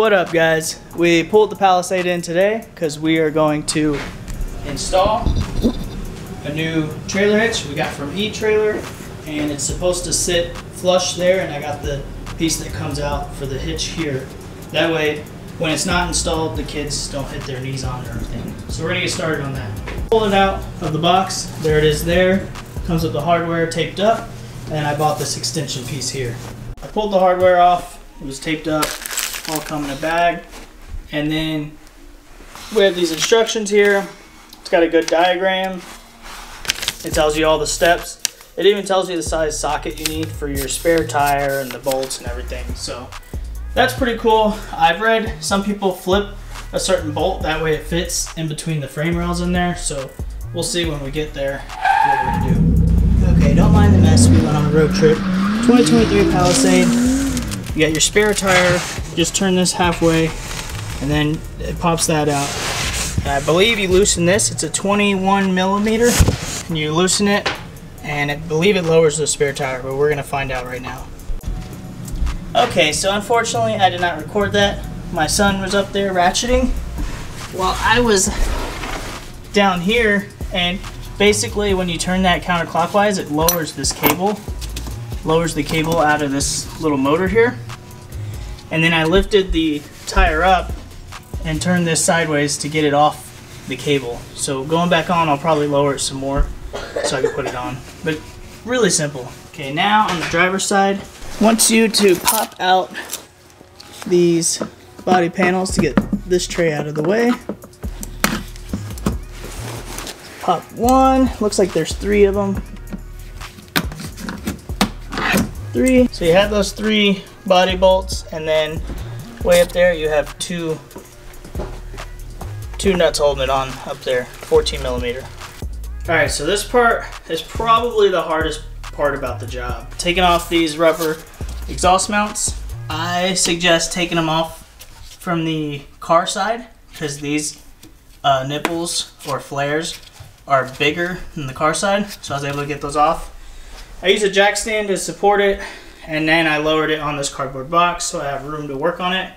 What up guys? We pulled the Palisade in today because we are going to install a new trailer hitch we got from E-Trailer and it's supposed to sit flush there and I got the piece that comes out for the hitch here. That way when it's not installed the kids don't hit their knees on it or anything. So we're gonna get started on that. Pull it out of the box. There it is there. Comes with the hardware taped up and I bought this extension piece here. I pulled the hardware off. It was taped up all come in a bag. And then we have these instructions here. It's got a good diagram. It tells you all the steps. It even tells you the size socket you need for your spare tire and the bolts and everything. So that's pretty cool. I've read some people flip a certain bolt. That way it fits in between the frame rails in there. So we'll see when we get there what gonna do. Okay, don't mind the mess. We went on a road trip. 2023 Palisade. You got your spare tire. Just turn this halfway and then it pops that out. I believe you loosen this. It's a 21 millimeter. And you loosen it and I believe it lowers the spare tire, but we're gonna find out right now. Okay, so unfortunately I did not record that. My son was up there ratcheting while I was down here and basically when you turn that counterclockwise it lowers this cable lowers the cable out of this little motor here and then I lifted the tire up and turned this sideways to get it off the cable. So going back on I'll probably lower it some more so I can put it on. But really simple. Okay now on the driver's side wants you to pop out these body panels to get this tray out of the way. Pop one. Looks like there's three of them three. So you have those three body bolts and then way up there you have two two nuts holding it on up there 14 millimeter. All right so this part is probably the hardest part about the job. Taking off these rubber exhaust mounts i suggest taking them off from the car side because these uh, nipples or flares are bigger than the car side, so I was able to get those off. I use a jack stand to support it, and then I lowered it on this cardboard box so I have room to work on it.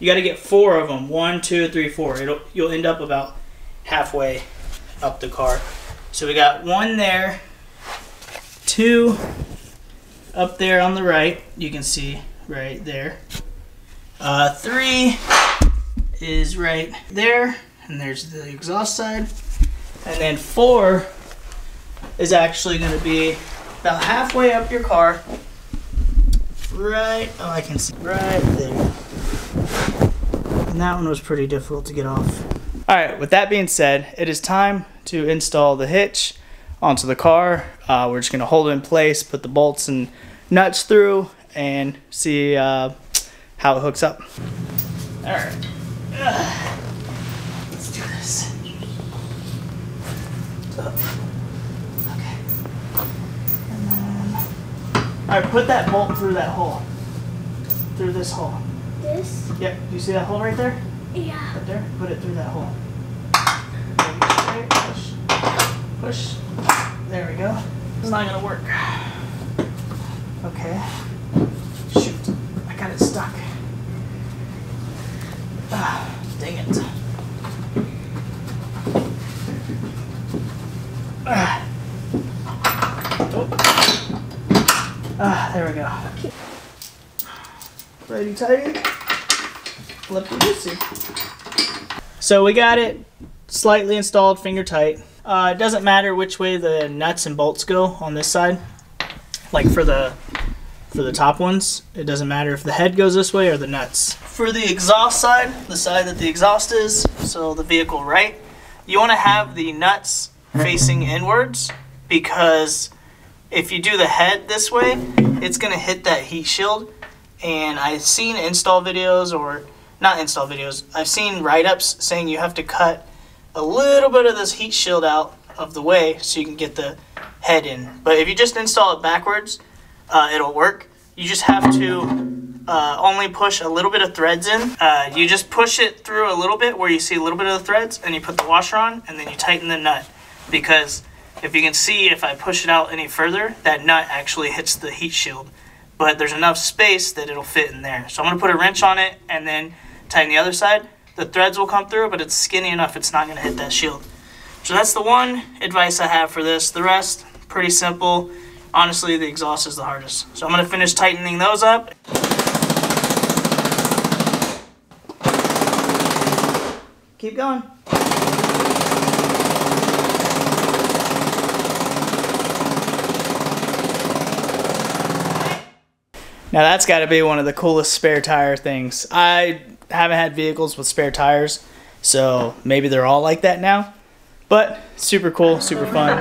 You got to get four of them. One, two, three, four. It'll, you'll end up about halfway up the car. So we got one there, two up there on the right. You can see right there. Uh, three is right there, and there's the exhaust side. And then four is actually going to be about halfway up your car. Right, oh, I can see right there. And that one was pretty difficult to get off. All right, with that being said, it is time to install the hitch onto the car. Uh, we're just to hold it in place, put the bolts and nuts through, and see uh, how it hooks up. All right. Let's do this. Up. Okay. And then, all right, put that bolt through that hole. Through this hole. This? Yep. Do you see that hole right there? Yeah. Right there. Put it through that hole. Push. Push. There we go. It's not gonna work. Okay. Shoot. I got it stuck. Ah, dang it. Ah. Oh. Ah, there we go. Ready, tighty. Lefty loosey. So we got it slightly installed, finger tight. Uh, it doesn't matter which way the nuts and bolts go on this side. Like for the for the top ones, it doesn't matter if the head goes this way or the nuts. For the exhaust side, the side that the exhaust is, so the vehicle right, you want to have the nuts facing inwards because if you do the head this way, it's going to hit that heat shield. And I've seen install videos or not install videos, I've seen write-ups saying you have to cut a little bit of this heat shield out of the way so you can get the head in. But if you just install it backwards, uh, it'll work. You just have to uh, only push a little bit of threads in. Uh, you just push it through a little bit where you see a little bit of the threads and you put the washer on and then you tighten the nut because if you can see if I push it out any further, that nut actually hits the heat shield. But there's enough space that it'll fit in there. So I'm going to put a wrench on it and then tighten the other side, the threads will come through, but it's skinny enough it's not going to hit that shield. So that's the one advice I have for this. The rest, pretty simple. Honestly, the exhaust is the hardest. So I'm going to finish tightening those up. Keep going. Now that's got to be one of the coolest spare tire things. I haven't had vehicles with spare tires, so maybe they're all like that now. But super cool, super fun.